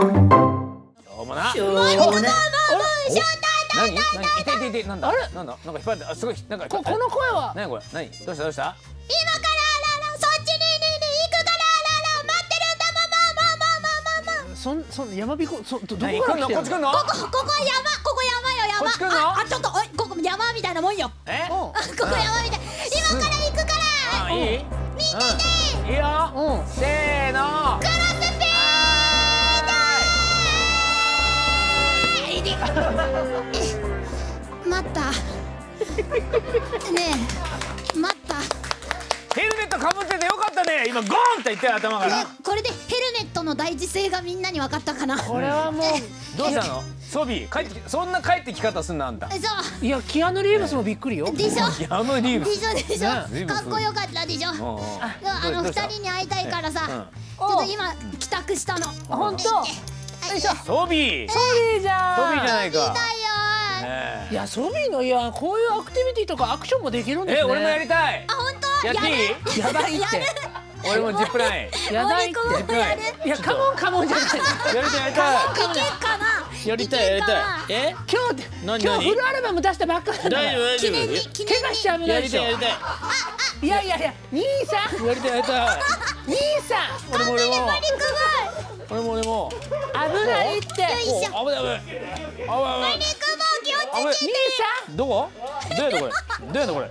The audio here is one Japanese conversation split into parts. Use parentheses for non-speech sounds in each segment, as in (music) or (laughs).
ょうもな。しょうもない。何？何？何？痛い痛い痛いなんだあれなんだなんか引っ張ってあすごいなんかここの声は？何これ？何？どうした？どうした？今からあららそっちににに行くからあらら待ってるんだ。まままままままそんそん山彦そどこから来てるの？こっち来んの？ここここ山ここ山よ山。こっち来んの？ああちょっとおいここ山みたいなもんよ。え？ここ山みたい。今から行くから。あいい？みんなでいいよ。うん。せーの。クロスペ待った。ねえ。待った。ヘルメットかぶっててよかったね。今ゴーンって言って頭から。ねこれでヘルメットの大事性がみんなに分かったかな。そこれはもうどうしたの？ソビー帰ってきそんな帰ってき方すんのあんた。ういやキアヌ・リーブスもびっくりよ。でしょ。ヤムリーブでしょでしょ。ね。かっこよかったでしょ。ああの二人に会いたいからさ、うん。ちょっと今帰宅したの。本当？ソビー。ソビーじゃん。ソビーじゃないか。いやソビーのいやこういうアクティビティとかアクションもできるんですね。え俺もやりたい。あ本当？やっていい？やばいって。俺もジップライン。やばいって。いやカモンカモンじゃない。やりたいやりたい。やりたいやりたい。え？今日今日フルアルバム出したばっかりだから。大丈夫？大記念に丈記念に。怪我しちゃ危ないでしょ夫やりたいやりたい。いやいやいや兄さん。やりたいやりたい。兄さ俺も俺も俺も俺もん危ないってよいしょお危ない危ない兄どこどうやったこれどうやったこれ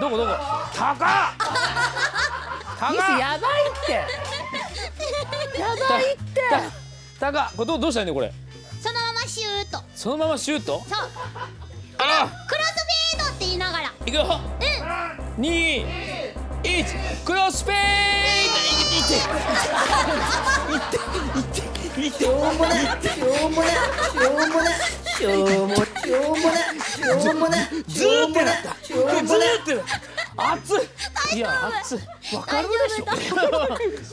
どこどこ高っ高っやばいってやばいって高っこれどうどうしたらいいのこれそのままシューッと。そのままシュートそう。あクロスフェードって言いながら。いくよ二一クロスペしょうもないしょうもないしょうもないしょうもなしょうもないしょうもないしょうもないしょうもないずーって熱いいや熱いわかるでし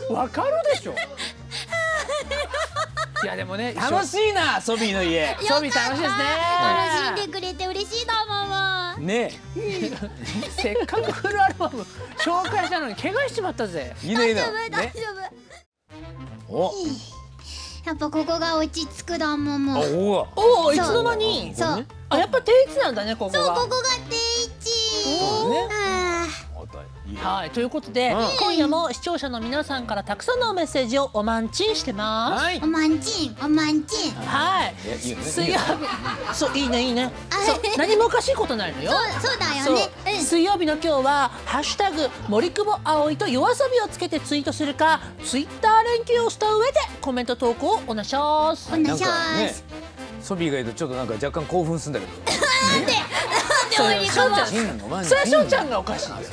ょわかるでしょいやでもね楽しいなソビーの家ソビー楽しいですね楽しんでくれて嬉しいだね。せっかくフルアルバム紹介したのに怪我しちまったぜ。いいのいいの大丈夫大ね丈夫。お。やっぱここが落ち着くだもんも。そうおおおおいつそうの間に？そう。あやっぱ定位置なんだねここが。ここが定位置。そうね。あい。いよはいということで、うん。今夜も視聴者の皆さんからたくさんのメッセージをおまんちんしてます。はい。ーおまんち。んおまんちん。はい水曜日。そういいねいいね。あそう何もおかしいことないのよ。そうそうだよね。う。ん。水曜日の今日は「ハッシュタグ森久保葵」と夜遊びをつけてツイートするかツイッター連休をした上でコメント投稿をお願いします。お願いしなんかね。ます。ソビーがいるとちょっとなんか若干興奮するんだけど。なんで？それは翔ちゃんがおかしいそれは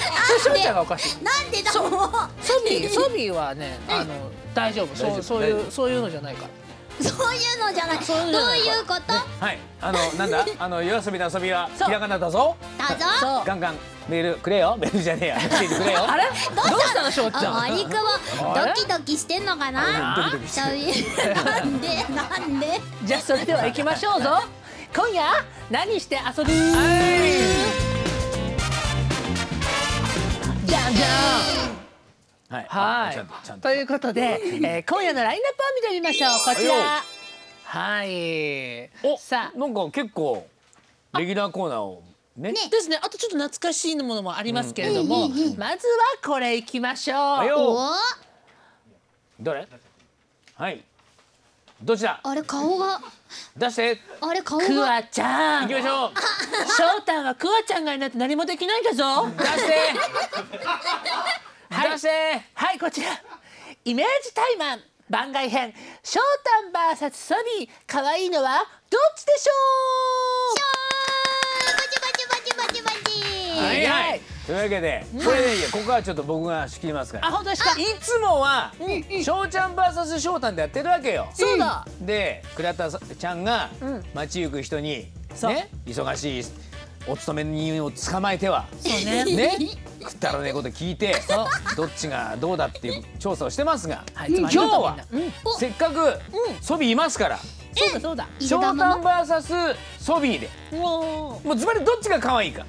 翔ちゃんがおかしいなんでだも。ソビーソビーはねあの大丈夫そうそういうそういうのじゃないからそういうのじゃない。どういういうこと？はいあのなんだあの夜遊びの遊びはひらがなだぞだぞ。ガンガンメールくれよメールじゃねえやメッセージくれよあれどうしたの翔ちゃんあマリクもドキドキして。んのかな？ドキドキして。るなんでなんで？じゃあそれでは行きましょうぞ今夜何して遊ぶじゃんじゃん。はい。はい。とと。ということで、えー、今夜のラインナップを見てみましょう。こちら。はい。おさあ。なんか結構レギュラーコーナーをね。ねですね。あとちょっと懐かしいものもありますけれども、まずはこれいきましょう？どれはいどっちだあれ顔が。出して。あれ顔クがワちゃん。行きましょう翔太はクワちゃんがいないと何もできないんだぞ。出して。はい。出して。はいこちら。イメージタイマン番外編。翔太 VS ソビー。可愛いのはどっちでしょバチバチバチバチバチ。はいははいいというわけでこれねここはちょっと僕が仕切りますかうあら本当ですか？いつもは翔ちゃん VS 翔太でやってるわけよ。そうだ。で倉田ちゃんがうん。街行く人にね忙しいお勤め人を捕まえてはそうね。ねくったらねえこと聞いてどっちがどうだっていう調査をしてますがはい今日はせっかくソビーいますからそうだそうだ。い翔太 VS ソビーで。ももうズバリどっちが可愛いか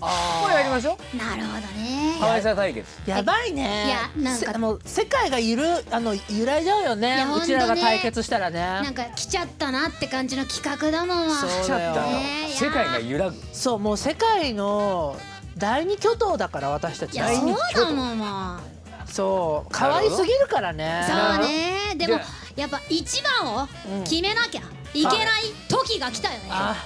これやりましょう。なるほどね。可愛さ対決。やばいね。い。やなんか。せもう世界がゆるあの揺らいじゃうよね。いやうちらが対決したらね。なんか来ちゃったなって感じの企画だもん。わそう来ちゃったの。ねえ世界が揺らぐ。そうもう世界の第二巨頭だから私たちいやそうだもんもう。そう可愛すぎるからね。そうね。でもやっぱ一番を決めなきゃいけない時が来たよね。あ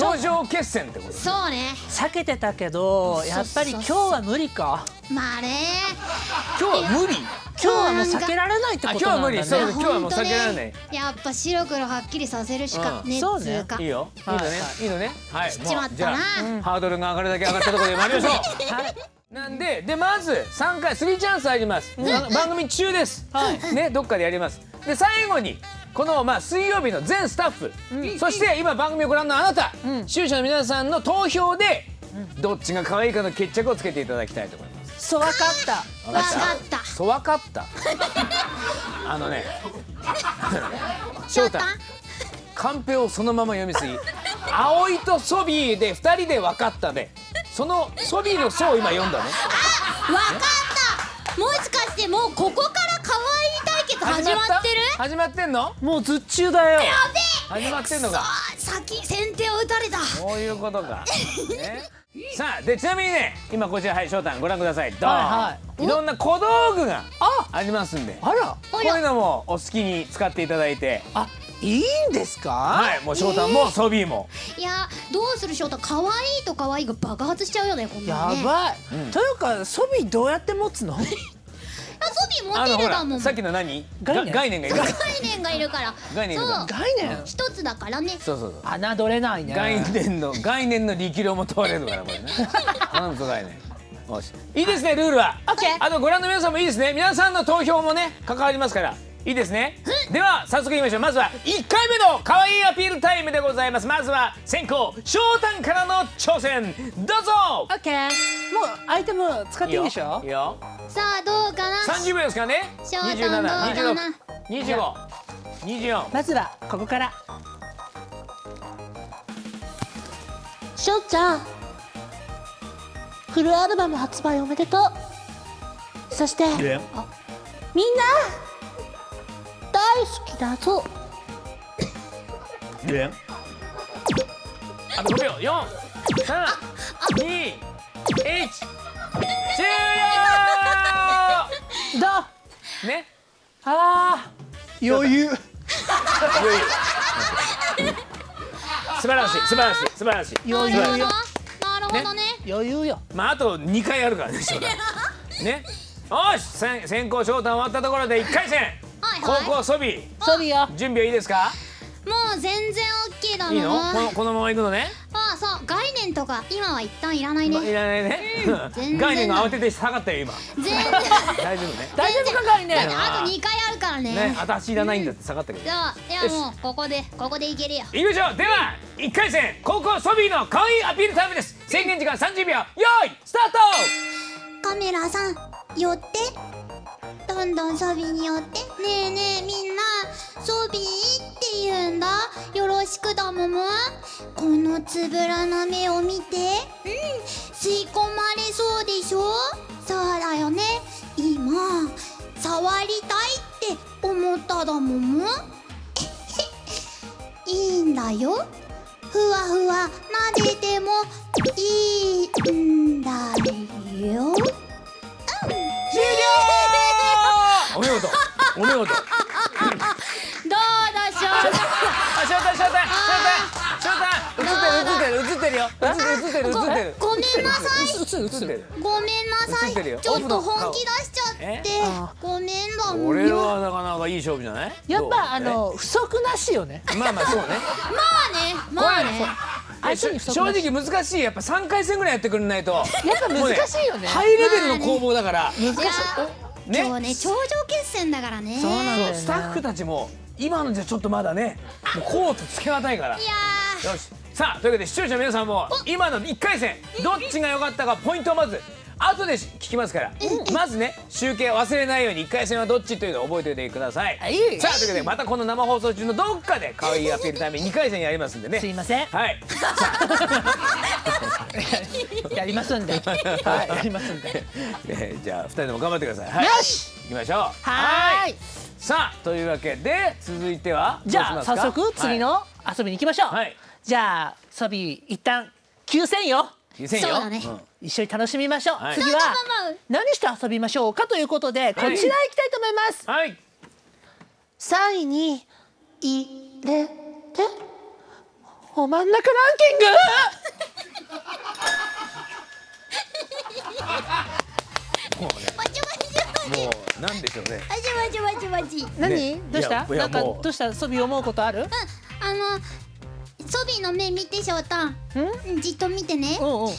頂上決戦ってことそうね。避けてたけどやっぱり今日は無理か。まあね今日は無理？今日はもう避けられないってあことなんだね。今日は無理。そう今日はもう避けられない。やっぱ白黒はっきりさせるしかうんねう。ねつうかいいよ。い。いのね。はいいいのね。はい。知っちまったな。もうじゃあハードルが上がるだけ上がったところで参りましょう。なんででまず3回3チャンスあります。ば番組中です。ねどっかでやります。で最後にこのまあ水曜日の全スタッフ。そして今番組をご覧のあなた。視聴者の皆さんの投票でどっちが可愛いかの決着をつけていただきたいと思います。そう分かった。わかった。そう分かった。(laughs) あのね。(laughs) 翔太。カンペをそのまま読みすぎ。葵とソビーで2人で分かったでそのソビーの「ソ」を今読んだねわかった。もしかしてもうここから可愛い対決始まってる？始まってんの？もうずっちゅうだよ。始まってんのか？あ先先手を打たれた。そういうことか、(laughs) ね、さあでちなみにね今こちらはい翔太ご覧ください。ドーン、、はいろんな小道具があありますんで。あら。こういうのもお好きに使っていただいて。あいいんですか？はいもう翔太もソビーも。いやどうする翔太？可愛いと可愛いが爆発しちゃうよねこんなやのね。ばい、というかソビどうやって持つの？(laughs) あソビー持ってあのほるだもん。らさっきの何？概念。が概念がいる。概念がいるから。概念概念。一つだからね。そうそうそう。侮れないね。概念の概念の力量も問われるからこれね頼むぞ概念いいですねルールは。オッケー。あとご覧の皆さんもいいですね。皆さんの投票もね関わりますから。いいですね。では早速いきましょう。まずは1回目の可愛いアピールタイムでございます。まずは先行翔太からの挑戦。どうぞ。オッケー。もうアイテム使っていいでしょ？いいよ。さあどうかな30秒ですからね。翔太どうかな。27262524まずはここから。しょうちゃん。フルアルバム発売おめでとう。そしてみんな。大好きだぞ。あと5秒。四三二一。終どう了ね。あー。余裕。(laughs) 素晴らしい素晴らしい素晴らしい。余裕。よなるほどね。余裕よ。まああと2回あるからね翔太 (laughs) ね。よし先先行翔太終わったところで1回戦。はいはい。高校ソビ。ソビよ。準備はいいですか？もう全然 OK だもんいいの？このこのまま行くのね。あそう概念とか今は一旦いらないね。まいらないね。全然。概念が慌てて下がったよ今。全然。(laughs) 大丈夫ね。大丈夫か概念？あと2回あるからね。ね私いらないんだって下がったけど。じゃあいやよし。もうここでここでいけるよ。いきましょう。では1回戦。高校ソビーの可愛いアピールタイムです。制限時間30秒。よいスタート！カメラさん寄って。どんどんソビに寄って。ねえねえみんなソビー？って言うんだ。よろしくだももこのつぶらな目を見て。うん。吸い込まれそうでしょ。そうだよね。今触りたいって思っただもも (laughs) いいんだよ。ふわふわ撫でてもいいんだよ。終了！お見事。お見事。めんなさい。ごめんなさい。ちょっと本気出しちゃって。え？ごめんだもん俺はなかなかいい勝負じゃない？やっぱあの不足なしよね。まあまあ、そうね。まあね。まあね。正直難しい、やっぱ三回戦ぐらいやってくれないと。やっぱ難しいよね。ハイレベルの攻防だから。い。やね今日ね頂上決戦だからね。そうなんだよねスタッフたちも、今のじゃちょっとまだね、もうコートつけがたいから。いやよし。さあというわけで視聴者の皆さんも今の1回戦どっちが良かったかポイントをまず後で聞きますから。まずね集計忘れないように1回戦はどっちというのを覚えておいてください。はい。さあというわけでまたこの生放送中のどっかで可愛いアピールタイム2回戦やりますんでね。(laughs) すいません。はい。さ (laughs) あやりますんで。はいやりますんで。え (laughs) ーじゃあ二人とも頑張ってください。はい。よし。行きましょう。はーい。さあというわけで続いてはじゃあ早速次の遊びに行きましょう、はいじゃあソビー一旦9000よ。はい2000よ。そうだね。ん。一緒に楽しみましょう、はい。次は何して遊びましょうかということでこちら行きたいと思います、はい。3位に入れてお真ん中ランキング。もうね。でしょうね。バチバチバチバチ何、ねどうしたなんかどうしたソビー思うことあるうんあのソビーの目見て翔太うん？じっと見てね。うんう。ん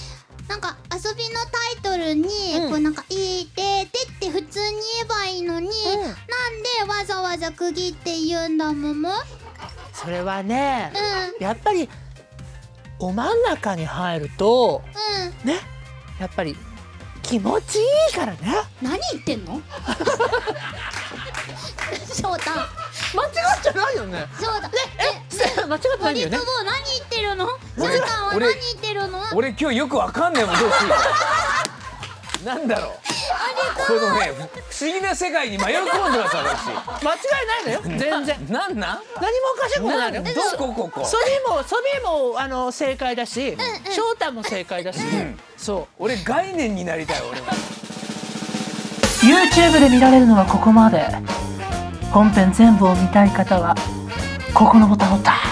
なんか遊びのタイトルに、うん。こうなんか「いてて」って普通に言えばいいのに、ん。なんでわざわざ区切って言うんだももそれはね、うやっぱりお真ん中に入るとうん。ねやっぱり気持ちいいからね。何言ってんの？(laughs) 翔太間違っちゃないよね。翔太え間違ってないよね。何言ってるの？翔俺太は何俺言ってるの？俺今日よくわかんねえもんどうしていいかなんだろう。このね不思議な世界に迷い込んでます私。間違いないのよ。全然。なんなん？何もおかしくないのよ。どこここソビーもソビーもあの正解だし、翔太も正解だし、そ俺概念になりたい俺も。う YouTube で見られるのはここまで。本編全部を見たい方はここのボタンをタップ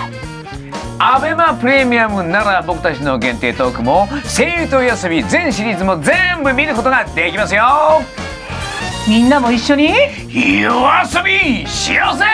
アベマプレミアムなら僕たちの限定トークも声優と遊び全シリーズも全部見ることができますよ。みんなも一緒に？夜遊びしようぜ